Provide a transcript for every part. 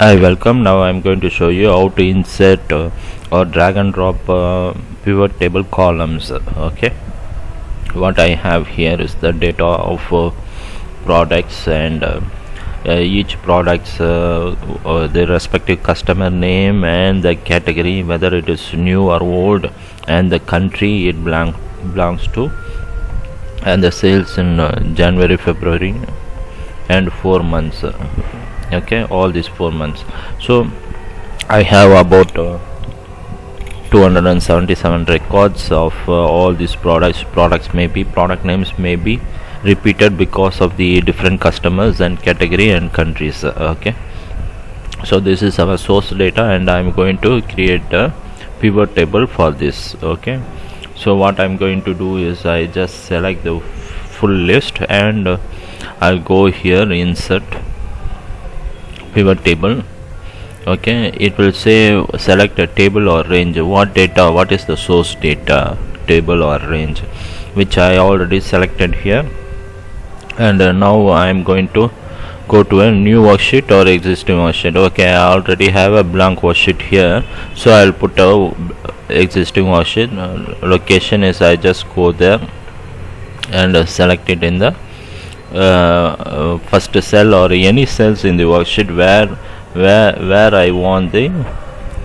Hi welcome. Now I'm going to show you how to insert uh, or drag and drop uh, pivot table columns okay? What I have here is the data of uh, products and uh, uh, each products uh, the respective customer name and the category whether it is new or old and the country it belong, belongs to and the sales in January February and four months okay all these four months. So I have about uh, 277 records of uh, all these products products may be product names may be repeated because of the different customers and category and countries uh, okay. So this is our source data and I'm going to create a pivot table for this okay. So what I'm going to do is I just select the full list and uh, I'll go here insert pivot table. Okay it will say select a table or range. What data what is the source data table or range which I already selected here. And uh, now I am going to go to a new worksheet or existing worksheet. Okay I already have a blank worksheet here so I'll put a existing worksheet. Uh, location is I just go there and uh, select it in the uh, first cell or any cells in the worksheet where where where I want the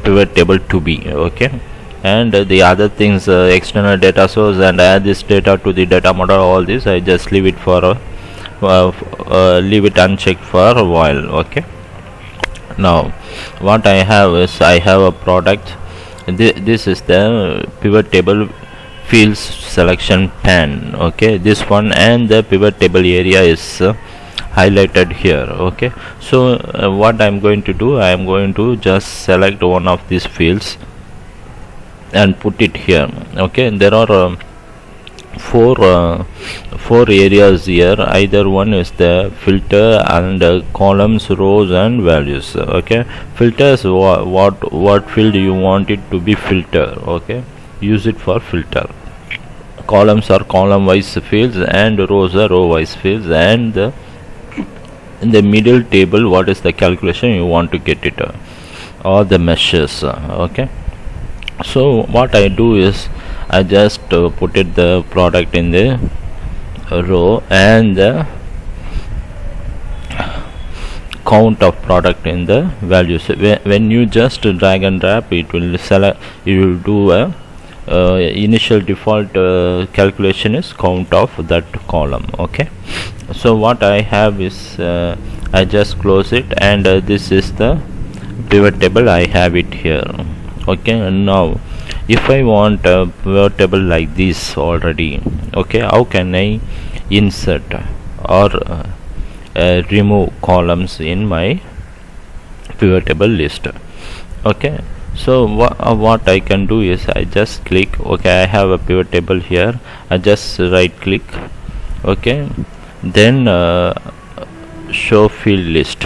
pivot table to be okay? And the other things uh, external data source and add this data to the data model all this I just leave it for uh, uh, leave it unchecked for a while okay? Now what I have is I have a product. Th this is the pivot table fields selection pan okay? This one and the pivot table area is uh, highlighted here okay? So uh, what I'm going to do I am going to just select one of these fields and put it here okay? There are um, four uh, four areas here. Either one is the filter and uh, columns rows and values okay? Filters wha what what field you want it to be filter okay use it for filter. Columns are column wise fields and rows are row wise fields and the in the middle table what is the calculation? You want to get it uh, or the meshes uh, okay? So what I do is I just uh, put it the product in the row and the count of product in the values. When you just drag and drop it will select you will do a uh, initial default uh, calculation is count of that column okay? So what I have is uh, I just close it and uh, this is the pivot table I have it here okay? And now if I want a pivot table like this already okay how can I insert or uh, remove columns in my pivot table list okay so uh, what I can do is I just click okay I have a pivot table here. I just right click okay. Then uh, show field list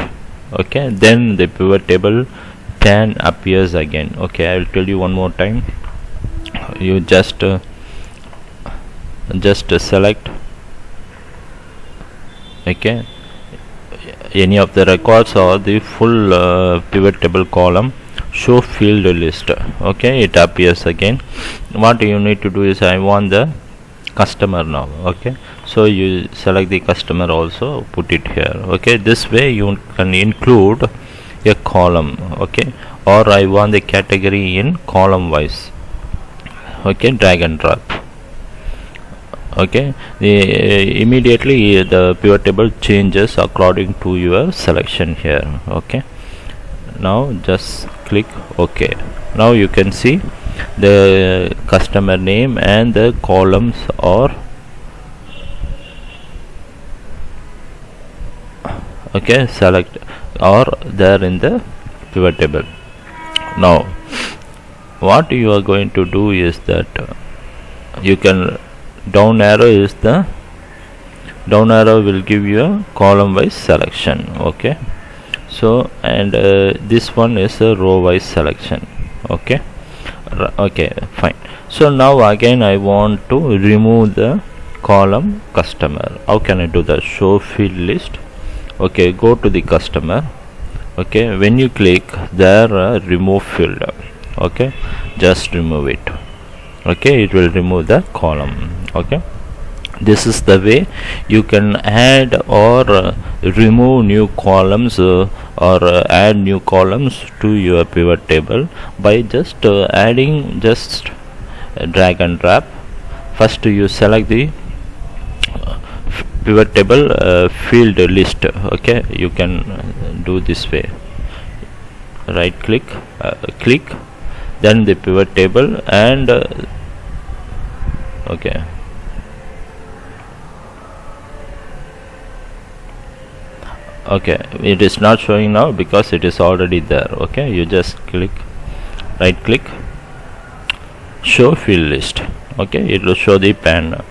okay. Then the pivot table pan appears again okay. I will tell you one more time. You just uh, just uh, select okay. Any of the records or the full uh, pivot table column show field list. Okay it appears again. What you need to do is I want the customer now okay? So you select the customer also put it here okay? This way you can include a column okay? Or I want the category in column wise okay? Drag and drop okay? The uh, immediately the pivot table changes according to your selection here okay? Now just click ok. Now you can see the customer name and the columns are okay select or there in the pivot table. Now what you are going to do is that you can down arrow is the down arrow will give you a column wise selection. Okay so and uh, this one is a row wise selection. Okay? R okay fine. So now again I want to remove the column customer. How can I do that? Show field list. Okay go to the customer. Okay when you click there uh, remove field. Okay just remove it. Okay it will remove the column. Okay this is the way you can add or remove new columns uh, or uh, add new columns to your pivot table by just uh, adding just drag and drop. First you select the uh, pivot table uh, field list. Okay you can do this way. Right click click then the pivot table and okay okay it is not showing now because it is already there. Okay you just click right click show field list. Okay it will show the pan.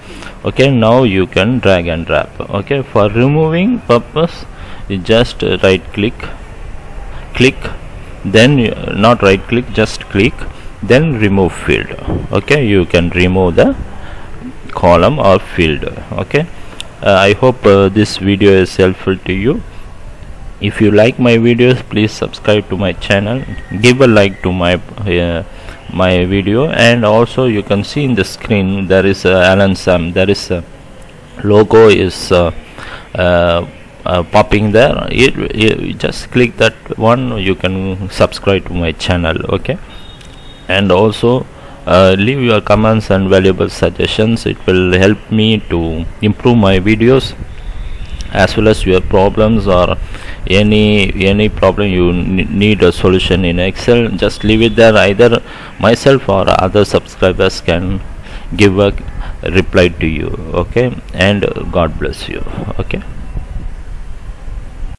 Okay now you can drag and drop. Okay for removing purpose you just right click click then not right click just click then remove field. Okay you can remove the column or field. Okay uh, i hope uh, this video is helpful to you if you like my videos please subscribe to my channel. Give a like to my uh, my video. And also you can see in the screen there is a Allan Sam. There is a logo is uh, uh, uh, popping there. It, it, just click that one. You can subscribe to my channel okay? And also uh, leave your comments and valuable suggestions. It will help me to improve my videos as well as your problems or any any problem you need a solution in excel just leave it there either myself or other subscribers can give a reply to you okay? And god bless you okay